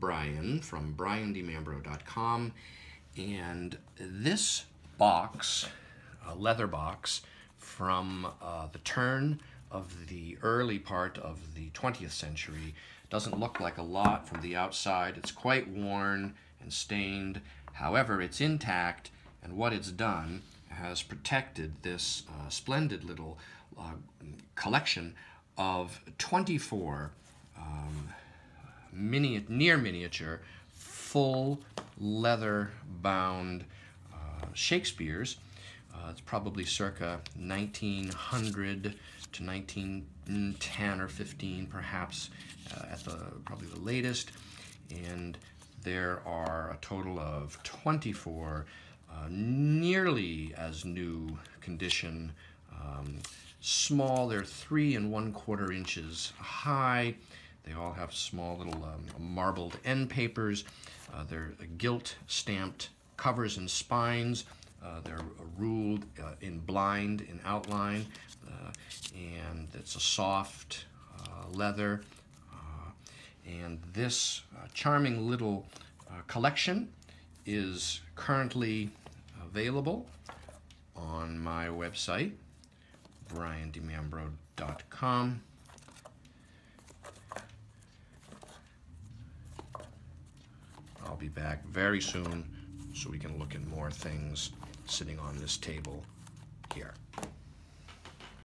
Brian from briandimambro.com and this box, a leather box from uh, the turn of the early part of the 20th century, doesn't look like a lot from the outside. It's quite worn and stained. However, it's intact and what it's done has protected this uh, splendid little uh, collection of 24 um, mini near miniature, full leather bound uh, Shakespeare's. Uh, it's probably circa 1900 to 1910 or 15, perhaps uh, at the probably the latest. And there are a total of 24 uh, nearly as new condition um, small. They're three and one quarter inches high. They all have small little um, marbled end papers. Uh, they're gilt stamped covers and spines. Uh, they're ruled uh, in blind in outline, uh, and it's a soft uh, leather. Uh, and this charming little collection is currently available on my website, briandimambro.com. be back very soon so we can look at more things sitting on this table here.